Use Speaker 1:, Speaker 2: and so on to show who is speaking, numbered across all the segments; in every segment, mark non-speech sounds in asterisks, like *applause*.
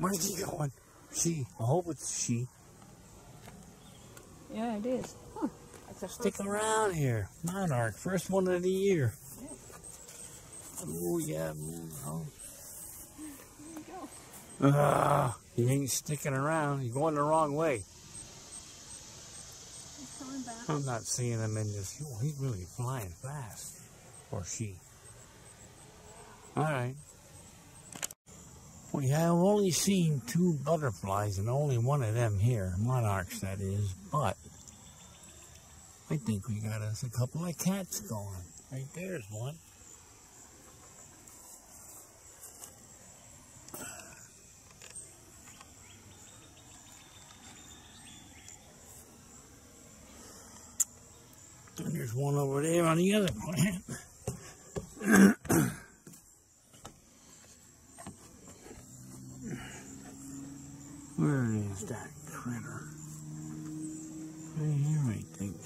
Speaker 1: Where's he going? She. I hope it's she.
Speaker 2: Yeah, it is. Huh.
Speaker 1: Stick around here. Monarch, first one of the year. Oh, yeah. Man. Oh. Ah, he ain't sticking around. He's going the wrong way. I'm not seeing him in this. Oh, he's really flying fast. Or she. All right. We have only seen two butterflies and only one of them here. Monarchs, that is. But I think we got us a couple of cats going. Right there's one. And there's one over there on the other plant. *clears throat* Where is that critter? Right here, I think.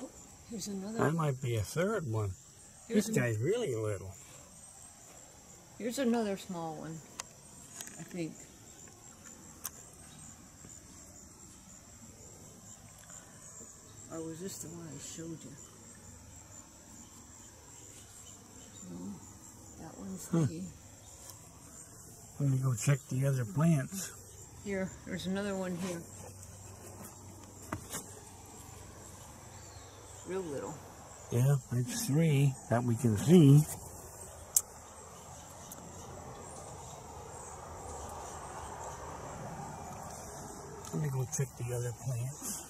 Speaker 2: Oh, Here's another.
Speaker 1: That might be a third one.
Speaker 2: Here's,
Speaker 1: This guy's really little.
Speaker 2: here's another small one. I think. Or was this the one I showed you? No, that one's
Speaker 1: Hmm.
Speaker 2: the.
Speaker 1: Let me go check the other plants.
Speaker 2: Here, there's another one here. Real little.
Speaker 1: Yeah, it's three that we can see. Let me go check the other plants.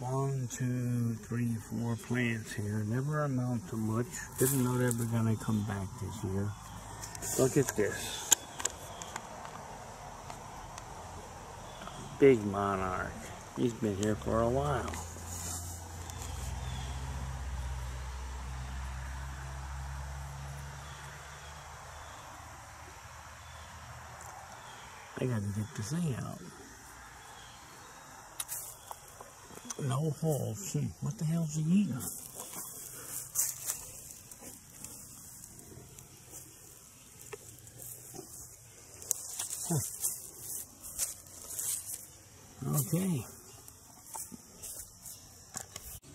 Speaker 1: One, two, three, four plants here. Never amount to much. Didn't know they were gonna come back this year. Look at this. Big monarch. He's been here for a while. I gotta get this thing out. No holes. Hmm, what the hell's he eating? Okay.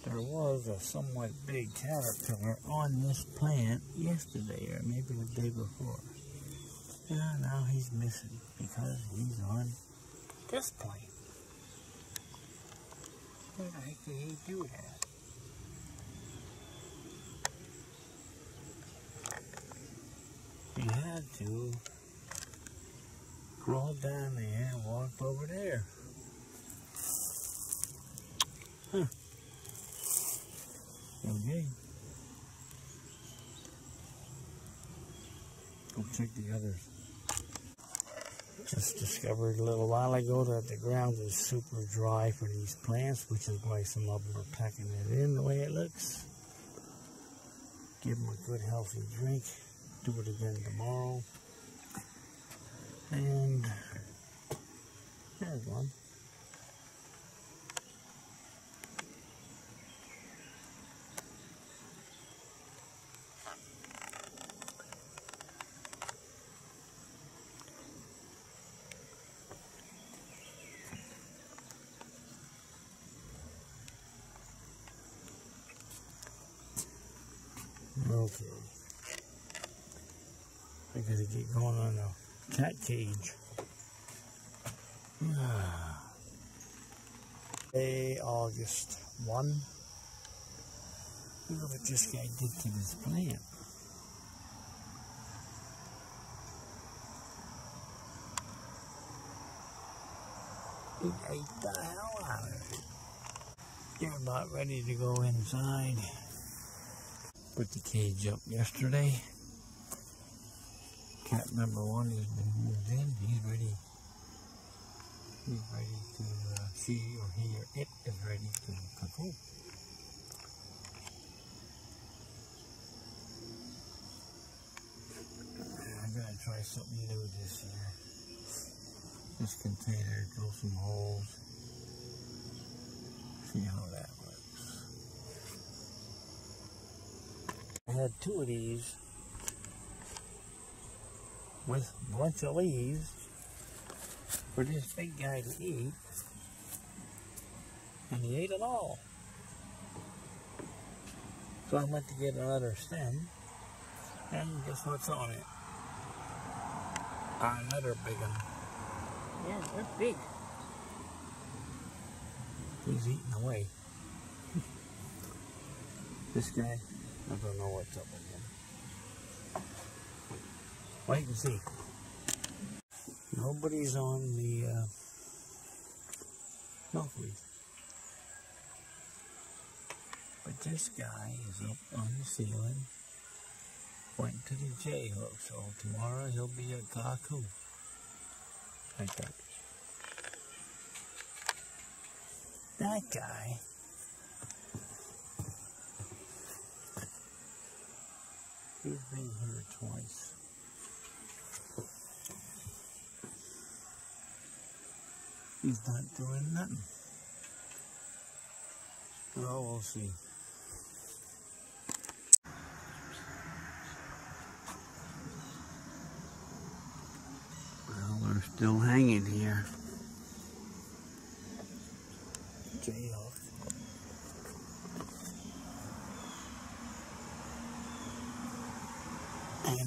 Speaker 1: There was a somewhat big caterpillar on this plant yesterday or maybe the day before. Yeah, now he's missing because he's on this plant. Where the heck did he do that? He had to crawl down there and walk over there. Huh. Okay. Go check the others. Just discovered a little while ago that the ground is super dry for these plants, which is why some of them are packing it in the way it looks. Give them a good healthy drink. Do it again tomorrow. And there's one. Okay. I gotta get going on the cat cage. Ah. Day August 1. Look what this guy did to this plant. He ate the hell out of it. They're about ready to go inside. Put the cage up yesterday. Cat number one has been moved in. He's ready. He's ready to, uh, or he or it is ready to cocoon. I'm gonna try something new this year. This container, drill some holes. See how that works. I had two of these with a bunch of leaves for this big guy to eat. And he ate it all. So I went to get another stem. And guess what's on it? Another big one.
Speaker 2: Yeah, they're big.
Speaker 1: He's eating away. *laughs* this guy, I don't know what's up with him. Wait and see. Nobody's on the uh, milkweed. But this guy is up on the ceiling, pointing to the J hook. So tomorrow he'll be a cuckoo. Like that. That guy. He's been here twice. He's not doing nothing. Well, we'll see. Well, they're still hanging here. Jayhawk. An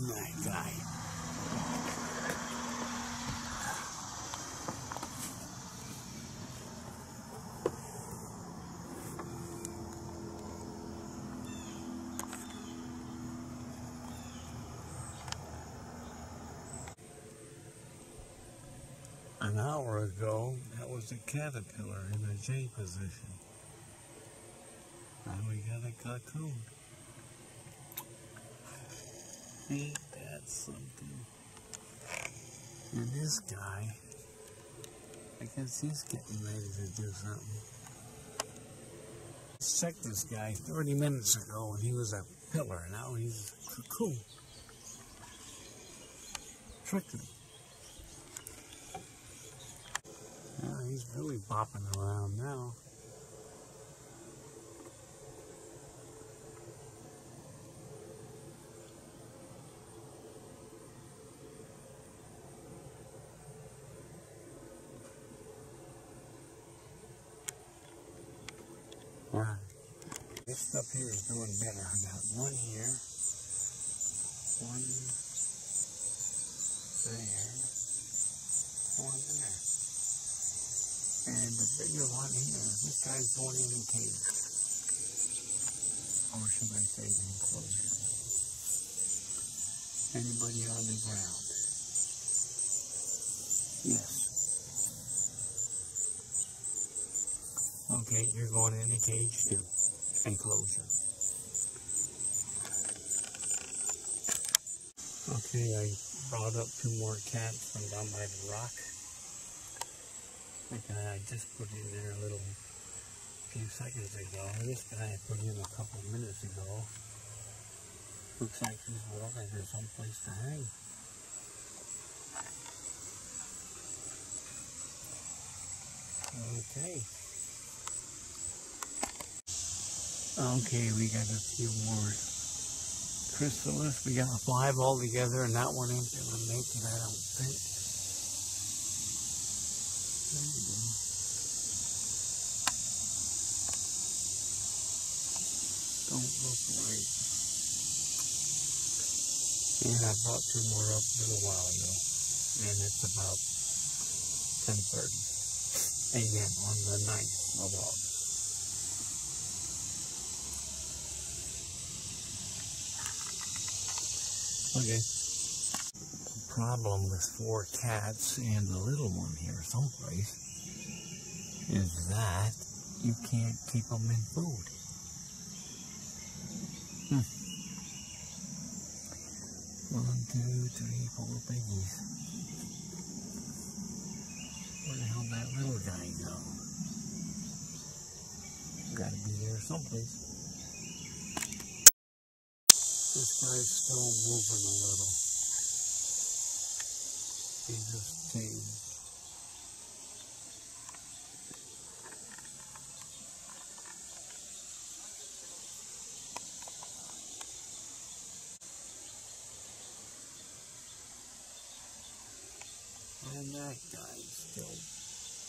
Speaker 1: hour ago, that was a caterpillar in a J position. Now we got a cocoon. Ain't that something? And this guy, I guess he's getting ready to do something. Check this guy 30 minutes ago and he was a pillar. Now he's a cocoon. Trickling. Yeah, he's really bopping around now. Right. This stuff here is doing better. I got one here, one there, one there. And the bigger one here, this guy's going in a cage. Or should I say enclosure? Anybody on the ground? Yes. Okay, you're going in a cage too. Enclosure. Okay, I brought up two more cats from down by the rock. Guy I just put in there a little few seconds ago. This guy I put in a couple minutes ago. Looks like he's looking for someplace to hang. Okay. Okay, we got a few more chrysalis. We got five altogether, and that one ain't gonna make it, I don't think. Don't look right. And I brought two more up a little while ago, and it's about 10:30 a.m. on the 9th of August. Okay. The problem with four cats and the little one here someplace is that you can't keep them in food. Hmm. One, two, three, four piggies. Where the hell that little guy go? Gotta be there someplace. This guy's still moving a little. He just changed. And that guy still,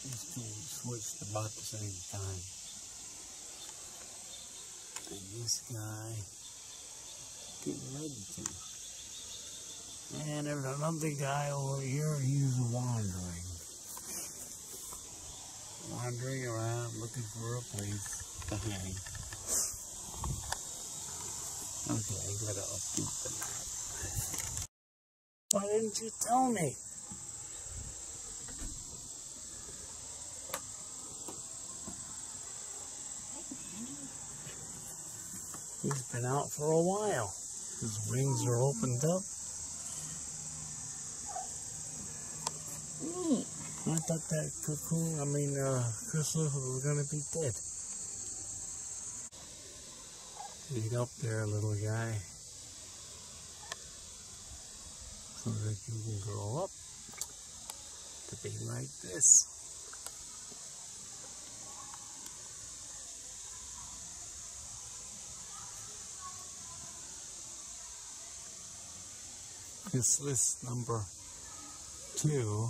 Speaker 1: these two switched about the same time. And this guy And there's another guy over here, he's wandering. Wandering around looking for a place to hang. Okay, I gotta update the map. Why didn't you tell me? He's been out for a while. His wings are opened up.
Speaker 2: Neat.
Speaker 1: I thought that cocoon, I mean, uh, chrysalis was gonna be dead. Get up there, little guy. So that you can grow up to be like this. Chrysalis number two,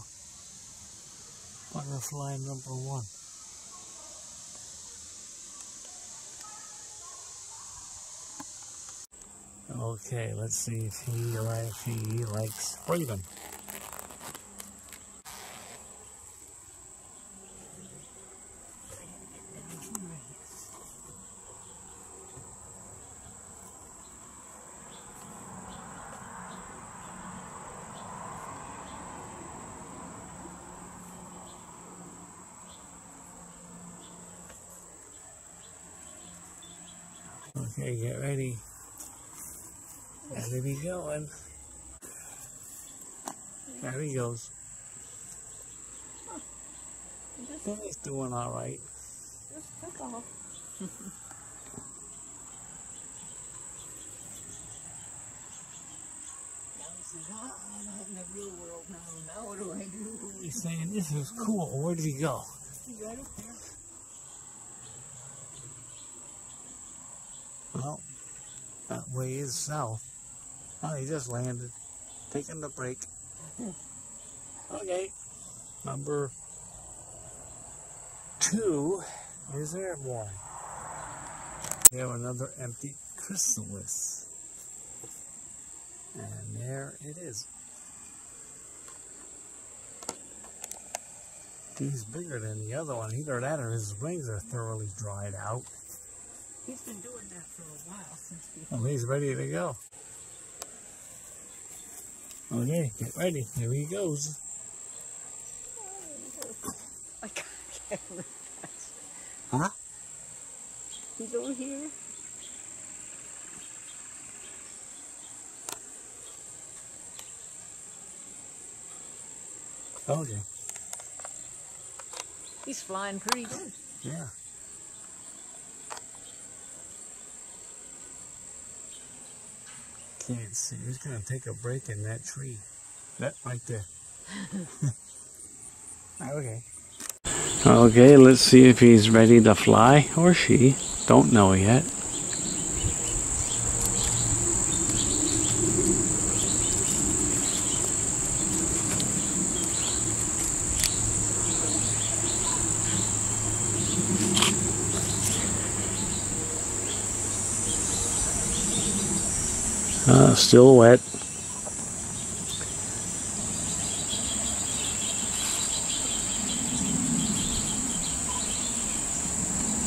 Speaker 1: butterfly number one. Okay, let's see if he or she likes freedom. Okay, get ready. There he going. There he goes.
Speaker 2: Just,
Speaker 1: He's doing all right.
Speaker 2: just took off. now he says, I'm not in the real world now. Now what do I do?
Speaker 1: He's saying, this is cool. Where did he go?
Speaker 2: He's right up there.
Speaker 1: Well, that way is south. Oh, he just landed. Taking the break. Okay. Number two is airborne. We have another empty chrysalis. And there it is. He's bigger than the other one. Either that or his wings are thoroughly dried out.
Speaker 2: He's been doing that for a while since we.
Speaker 1: And oh, he's ready to go. Oh, okay, get ready. Here he goes.
Speaker 2: I can't get rid of
Speaker 1: Huh?
Speaker 2: He's over here.
Speaker 1: Okay.
Speaker 2: He's flying pretty good.
Speaker 1: Yeah. Can't see. He's gonna take a break in that tree. That right there. *laughs* okay. Okay, let's see if he's ready to fly or she. Don't know yet. Uh, still wet.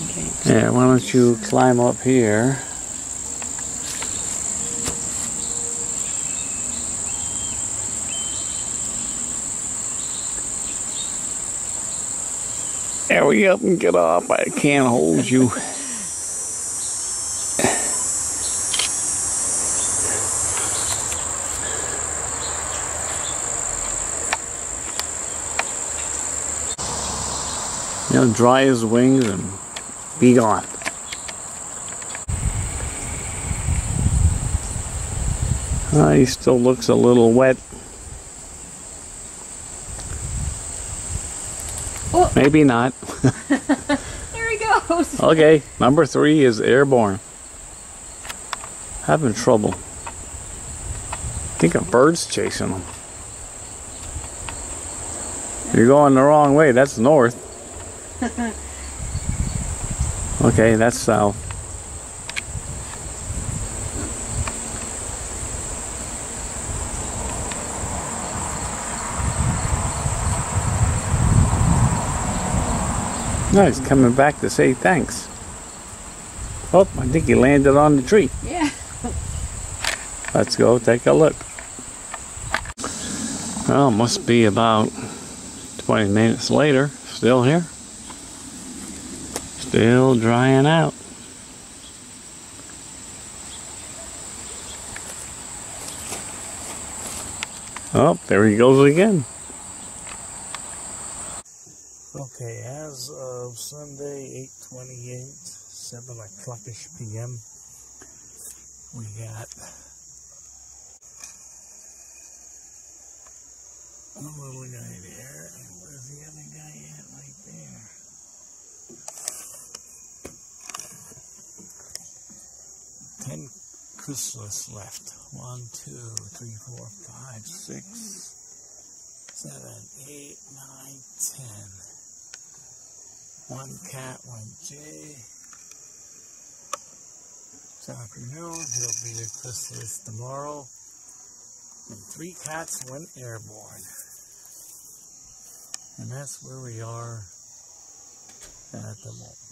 Speaker 2: Okay.
Speaker 1: Yeah, why don't you climb up here? There we up and get off. I can't hold you. *laughs* Know, dry his wings and be gone. Uh, he still looks a little wet.
Speaker 2: Oh.
Speaker 1: Maybe not. *laughs* *laughs*
Speaker 2: There he goes.
Speaker 1: Okay, number three is airborne. Having trouble. I think a bird's chasing him. You're going the wrong way. That's north. *laughs* okay, that's south. No, he's coming back to say thanks. Oh, I think he landed on the tree.
Speaker 2: Yeah. *laughs*
Speaker 1: Let's go take a look. Well, must be about 20 minutes later. Still here. Still drying out. Oh, there he goes again. Okay, as of Sunday, 828, 7 o'clockish p.m., we got a little guy there, and where's the other guy at right there? Ten chrysalis left. One, two, three, four, five, six, seven, eight, nine, ten. One cat went J. This afternoon, he'll be a chrysalis tomorrow. And three cats went airborne. And that's where we are at the moment.